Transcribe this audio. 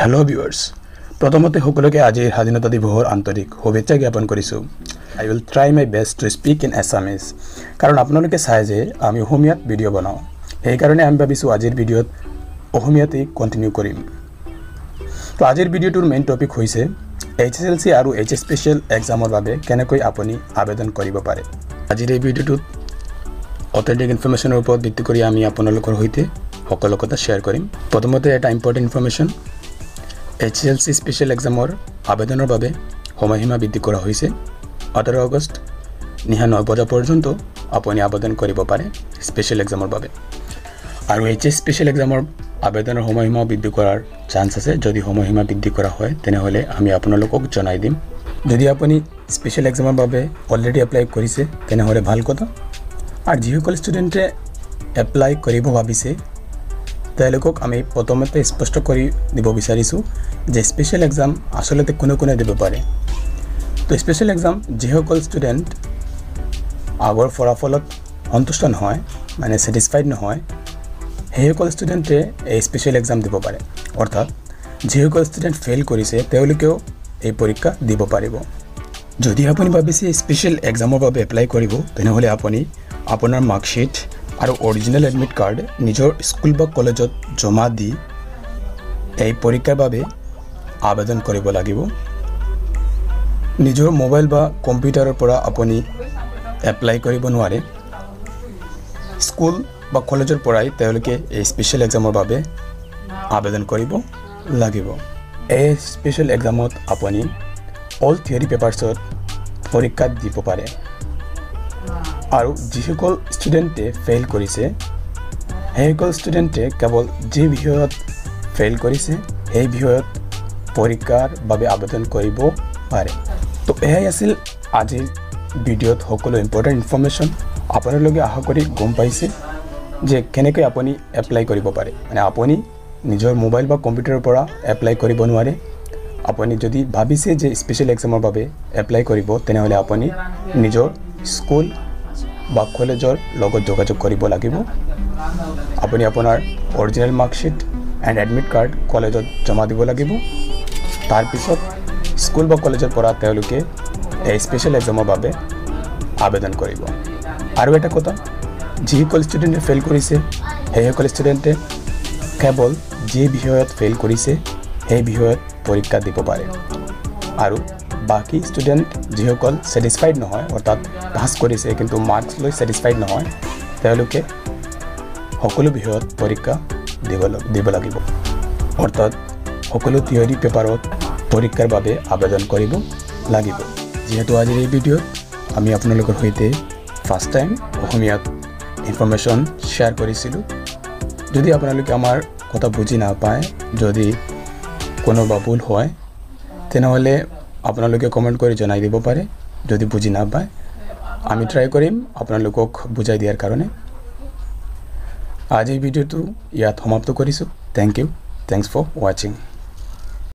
Hello viewers প্ৰথমতে সকলোকে আজিৰ স্বাধীনতা দিৱসৰ আন্তৰিক শুভেচ্ছা জ্ঞাপন কৰিছোঁ। I will try my best to speak in Assamese কাৰণ আপোনালোকে চাই যে আমি অসমীয়াত ভিডিঅ' বনাওঁ। সেইকাৰণে আমি ভাবিছোঁ আজিৰ ভিডিঅ'ত অসমীয়াতেই কণ্টিনিউ কৰিম। তো আজিৰ ভিডিঅ'টোৰ মেইন টপিক হৈছে এইচ এছ এল চি আৰু এইচ এছ স্পেচিয়েল এক্সামৰ বাবে কেনেকৈ আপুনি আবেদন কৰিব পাৰে। আজিৰ এই ভিডিঅ'টোত অথেণ্টিক ইনফৰ্মেশ্যনৰ ওপৰত ভিত্তি কৰি আমি আপোনালোকৰ সৈতে সকলো কথা শ্বেয়াৰ কৰিম। প্ৰথমতে এটা important information H L C special এক্সামৰ আবেদনৰ বাবে সময়সীমা বৃদ্ধি কৰা হৈছে। ওঠৰ আগষ্ট নিশা ন বজা পৰ্যন্ত আপুনি আবেদন কৰিব পাৰে স্পেচিয়েল এক্সামৰ বাবে। আৰু এইচ এছ স্পেচিয়েল এক্সামৰ আবেদনৰ সময়সীমা বৃদ্ধি কৰাৰ চান্স আছে। যদি সময়সীমা বৃদ্ধি কৰা হয় তেনেহ'লে আমি আপোনালোকক জনাই দিম। যদি আপুনি স্পেচিয়েল এক্সামৰ বাবে অলৰেডি এপ্লাই কৰিছে তেনেহ'লে ভাল কথা। আৰু যিসকল ষ্টুডেণ্টে এপ্লাই কৰিব ভাবিছে তেওঁলোকক আমি প্ৰথমতে স্পষ্ট কৰি দিব বিচাৰিছোঁ যে স্পেচিয়েল এক্সাম আচলতে কোনে কোনে দিব পাৰে। তো স্পেচিয়েল এক্সাম যিসকল ষ্টুডেণ্ট আগৰ ফলাফলত সন্তুষ্ট নহয় মানে ছেটিছফাইড নহয় সেইসকল ষ্টুডেণ্টে এই স্পেচিয়েল এক্সাম দিব পাৰে। অৰ্থাৎ যিসকল ষ্টুডেণ্ট ফেইল কৰিছে তেওঁলোকেও এই পৰীক্ষা দিব পাৰিব। যদি আপুনি ভাবিছে স্পেচিয়েল এক্সামৰ বাবে এপ্লাই কৰিব তেনেহ'লে আপুনি আপোনাৰ মাৰ্কশ্বিট আৰু অৰিজিনেল এডমিট কাৰ্ড নিজৰ স্কুল বা কলেজত জমা দি এই পৰীক্ষাৰ বাবে আবেদন কৰিব লাগিব। নিজৰ মোবাইল বা কম্পিউটাৰৰ পৰা আপুনি এপ্লাই কৰিব নোৱাৰে। স্কুল বা কলেজৰ পৰাই তেওঁলোকে এই স্পেচিয়েল এক্সামৰ বাবে আবেদন কৰিব লাগিব। এই স্পেচিয়েল এক্সামত আপুনি অল থিয়ৰী পেপাৰ্ছত পৰীক্ষা দিব পাৰে। আৰু যিসকল ষ্টুডেণ্টে ফেইল কৰিছে সেইসকল ষ্টুডেণ্টে কেৱল যি বিষয়ত ফেইল কৰিছে সেই বিষয়ত পৰীক্ষাৰ বাবে আবেদন কৰিব পাৰে। তো এয়াই আছিল আজিৰ ভিডিঅ'ত সকলো ইম্পৰ্টেণ্ট ইনফৰ্মেশ্যন আপোনালোকে আশা কৰি গম পাইছে যে কেনেকৈ আপুনি এপ্লাই কৰিব পাৰে। মানে আপুনি নিজৰ মোবাইল বা কম্পিউটাৰৰ পৰা এপ্লাই কৰিব নোৱাৰে। আপুনি যদি ভাবিছে যে স্পেচিয়েল এক্সামৰ বাবে এপ্লাই কৰিব তেনেহ'লে আপুনি নিজৰ স্কুল বা কলেজৰ লগত যোগাযোগ কৰিব লাগিব। আপুনি আপোনাৰ original marksheet and admit card কলেজত জমা দিব লাগিব। তাৰপিছত স্কুল বা কলেজৰ পৰা তেওঁলোকে এই স্পেচিয়েল এক্সামৰ বাবে আবেদন কৰিব। আৰু এটা কথা যিসকল ষ্টুডেণ্টে ফেইল কৰিছে সেইসকল ষ্টুডেণ্টে কেৱল যি বিষয়ত ফেইল কৰিছে সেই বিষয়ত পৰীক্ষা দিব পাৰে। আৰু বাকী ষ্টুডেণ্ট যিসকল ছেটিছফাইড নহয় অৰ্থাৎ পাছ কৰিছে কিন্তু মাৰ্কছ লৈ ছেটিছফাইড নহয় তেওঁলোকে সকলো বিষয়ত পৰীক্ষা দিব দিব লাগিব। অৰ্থাৎ সকলো থিয়ৰী পেপাৰত পৰীক্ষাৰ বাবে আবেদন কৰিব লাগিব। যিহেতু আজিৰ এই ভিডিঅ'ত আমি আপোনালোকৰ সৈতে ফাৰ্ষ্ট টাইম অসমীয়াত ইনফৰ্মেশ্যন শ্বেয়াৰ কৰিছিলোঁ। যদি আপোনালোকে আমাৰ কথা বুজি নাপায় যদি কোনোবা ভুল হয় তেনেহ'লে আপোনালোকে কমেণ্ট কৰি জনাই দিব পাৰে যদি বুজি নাপায় আমি ট্ৰাই কৰিম আপোনালোকক বুজাই দিয়াৰ কাৰণে আজিৰ ভিডিঅ'টো ইয়াত সমাপ্ত কৰিছোঁ থেংক ইউ থেংকছ ফৰ ৱাচিং